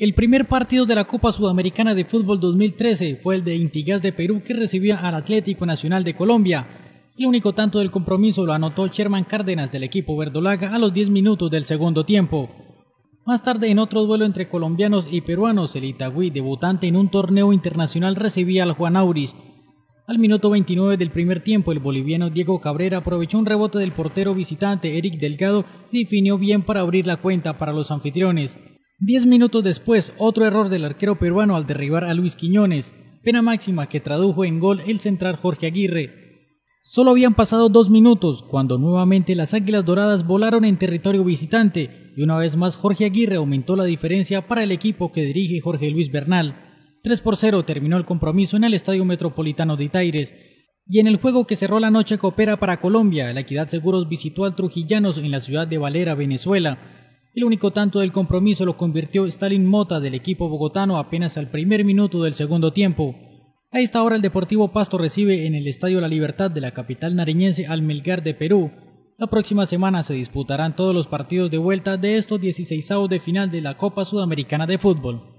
El primer partido de la Copa Sudamericana de Fútbol 2013 fue el de Intigas de Perú que recibía al Atlético Nacional de Colombia. El único tanto del compromiso lo anotó Sherman Cárdenas del equipo verdolaga a los 10 minutos del segundo tiempo. Más tarde, en otro duelo entre colombianos y peruanos, el Itagüí, debutante en un torneo internacional, recibía al Juan Auris. Al minuto 29 del primer tiempo, el boliviano Diego Cabrera aprovechó un rebote del portero visitante Eric Delgado y definió bien para abrir la cuenta para los anfitriones. Diez minutos después, otro error del arquero peruano al derribar a Luis Quiñones, pena máxima que tradujo en gol el central Jorge Aguirre. Solo habían pasado dos minutos cuando nuevamente las Águilas Doradas volaron en territorio visitante y una vez más Jorge Aguirre aumentó la diferencia para el equipo que dirige Jorge Luis Bernal. 3 por 0 terminó el compromiso en el Estadio Metropolitano de Itaires. Y en el juego que cerró la noche coopera para Colombia, la Equidad Seguros visitó al Trujillanos en la ciudad de Valera, Venezuela. El único tanto del compromiso lo convirtió Stalin Mota del equipo bogotano apenas al primer minuto del segundo tiempo. A esta hora el Deportivo Pasto recibe en el Estadio La Libertad de la capital nariñense al Melgar de Perú. La próxima semana se disputarán todos los partidos de vuelta de estos 16 de final de la Copa Sudamericana de Fútbol.